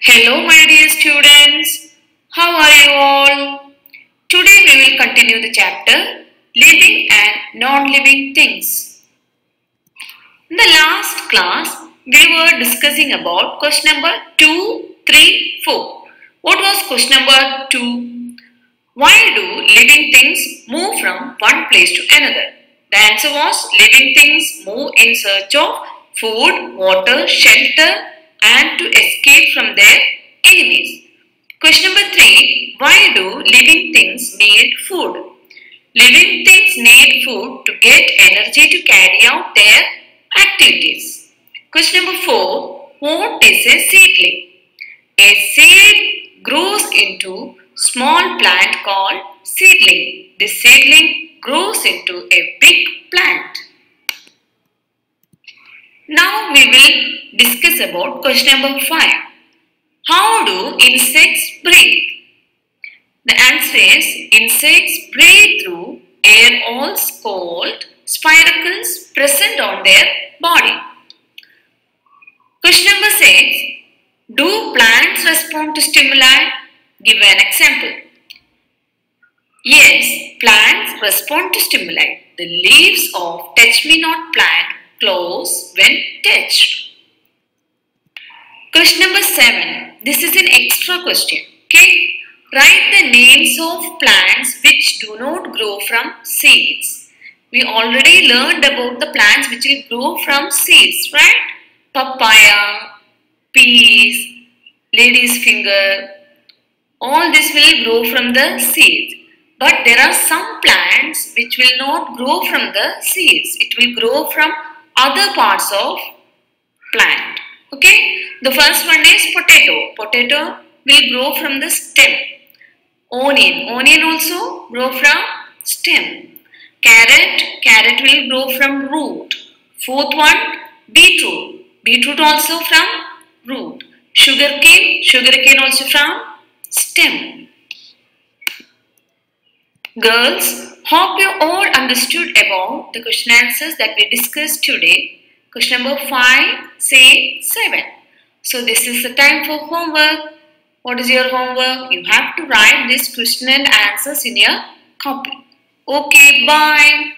Hello my dear students, how are you all? Today we will continue the chapter Living and Non-Living Things. In the last class, we were discussing about question number 2, 3, 4. What was question number 2? Why do living things move from one place to another? The answer was living things move in search of food, water, shelter and to escape from their enemies. Question number 3. Why do living things need food? Living things need food to get energy to carry out their activities. Question number 4. What is a seedling? A seed grows into small plant called seedling. This seedling grows into a big plant. Now we will discuss about question number 5. How do insects breathe? The answer is insects breathe through air holes called spiracles present on their body. Question number 6. Do plants respond to stimuli? Give an example. Yes, plants respond to stimuli. The leaves of touch me not plant close when touched. Question number 7. This is an extra question. Okay. Write the names of plants which do not grow from seeds. We already learned about the plants which will grow from seeds, right? Papaya, peas, lady's finger, all this will grow from the seeds. But there are some plants which will not grow from the seeds. It will grow from other parts of plant. Okay. The first one is potato. Potato will grow from the stem. Onion. Onion also grow from stem. Carrot. Carrot will grow from root. Fourth one, beetroot. Beetroot also from root. Sugarcane. Sugarcane also from stem. Girls, hope you all understood about the question answers that we discussed today. Question number 5, say 7. So this is the time for homework. What is your homework? You have to write this question and answers in your copy. Okay, bye.